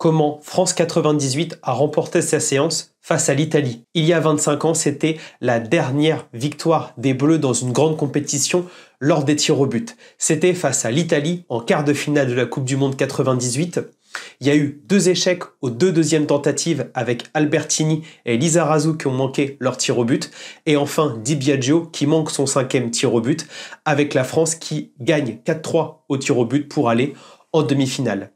comment France 98 a remporté sa séance face à l'Italie. Il y a 25 ans, c'était la dernière victoire des Bleus dans une grande compétition lors des tirs au but. C'était face à l'Italie en quart de finale de la Coupe du Monde 98. Il y a eu deux échecs aux deux deuxièmes tentatives avec Albertini et Lizarazu qui ont manqué leur tir au but. Et enfin Di Biagio qui manque son cinquième tir au but avec la France qui gagne 4-3 au tir au but pour aller en demi-finale.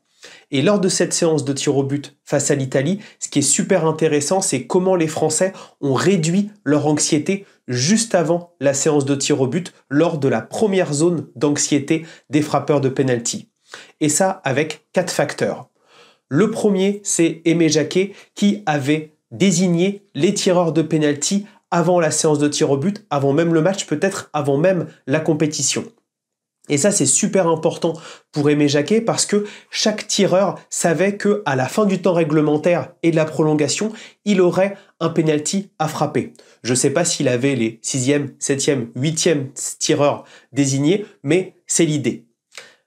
Et lors de cette séance de tir au but face à l'Italie, ce qui est super intéressant, c'est comment les Français ont réduit leur anxiété juste avant la séance de tir au but lors de la première zone d'anxiété des frappeurs de penalty. Et ça avec quatre facteurs. Le premier, c'est Aimé Jacquet qui avait désigné les tireurs de penalty avant la séance de tir au but, avant même le match, peut-être avant même la compétition. Et ça, c'est super important pour Aimé Jacquet parce que chaque tireur savait que à la fin du temps réglementaire et de la prolongation, il aurait un penalty à frapper. Je ne sais pas s'il avait les 6e, 7e, 8e tireurs désignés, mais c'est l'idée.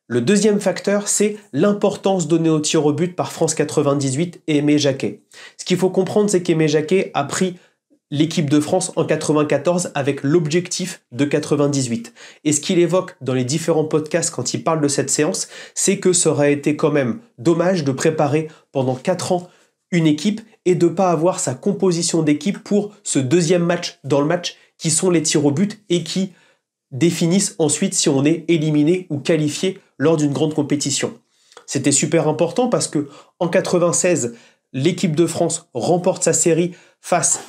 Le deuxième facteur, c'est l'importance donnée au tir au but par France 98 et Aimé Jacquet. Ce qu'il faut comprendre, c'est qu'Aimé Jacquet a pris l'équipe de France en 94 avec l'objectif de 98. Et ce qu'il évoque dans les différents podcasts quand il parle de cette séance, c'est que ça aurait été quand même dommage de préparer pendant 4 ans une équipe et de ne pas avoir sa composition d'équipe pour ce deuxième match dans le match qui sont les tirs au but et qui définissent ensuite si on est éliminé ou qualifié lors d'une grande compétition. C'était super important parce que en 96, l'équipe de France remporte sa série face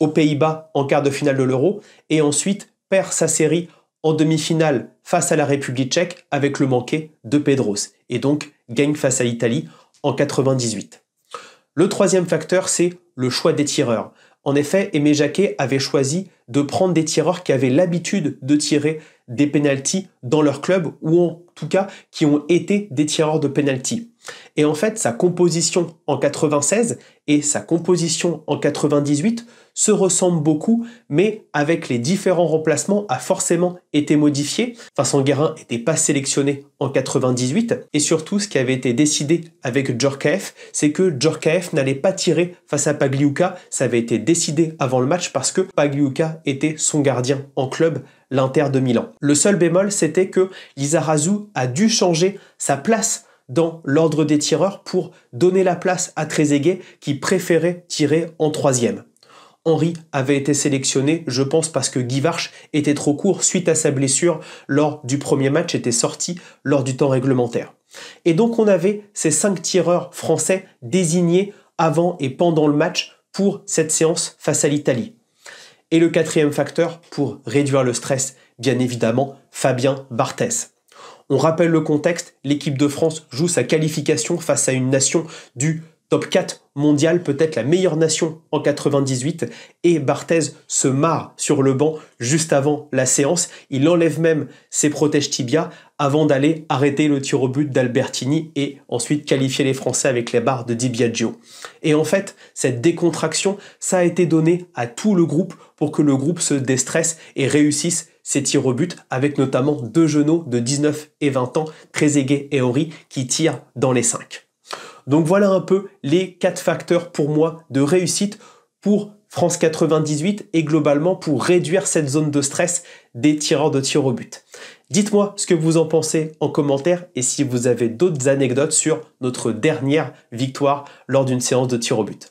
aux Pays-Bas en quart de finale de l'Euro et ensuite perd sa série en demi-finale face à la République tchèque avec le manqué de Pedros et donc gagne face à l'Italie en 98. Le troisième facteur, c'est le choix des tireurs. En effet, Aimé Jacquet avait choisi de prendre des tireurs qui avaient l'habitude de tirer des pénalties dans leur club ou en tout cas qui ont été des tireurs de pénalty. Et en fait, sa composition en 96 et sa composition en 98 se ressemblent beaucoup, mais avec les différents remplacements a forcément été modifié. Vincent Guérin n'était pas sélectionné en 98 et surtout ce qui avait été décidé avec Djorkaeff, c'est que Djorkaeff n'allait pas tirer face à Pagliuca, ça avait été décidé avant le match parce que Pagliuca était son gardien en club l'Inter de Milan. Le seul bémol, c'était que Lizarazu a dû changer sa place dans l'ordre des tireurs pour donner la place à Trezeguet qui préférait tirer en troisième. Henri avait été sélectionné, je pense, parce que Guy Varche était trop court suite à sa blessure lors du premier match, était sorti lors du temps réglementaire. Et donc on avait ces cinq tireurs français désignés avant et pendant le match pour cette séance face à l'Italie. Et le quatrième facteur pour réduire le stress, bien évidemment, Fabien Barthès. On rappelle le contexte, l'équipe de France joue sa qualification face à une nation du top 4 mondial, peut-être la meilleure nation en 98, et Barthez se marre sur le banc juste avant la séance. Il enlève même ses protèges tibia avant d'aller arrêter le tir au but d'Albertini et ensuite qualifier les Français avec les barres de Di Biagio. Et en fait, cette décontraction, ça a été donné à tout le groupe pour que le groupe se déstresse et réussisse ses tirs au but, avec notamment deux genoux de 19 et 20 ans, Trezeguet et Henry, qui tirent dans les 5. Donc voilà un peu les quatre facteurs pour moi de réussite pour France 98 et globalement pour réduire cette zone de stress des tireurs de tir au but. Dites-moi ce que vous en pensez en commentaire et si vous avez d'autres anecdotes sur notre dernière victoire lors d'une séance de tir au but.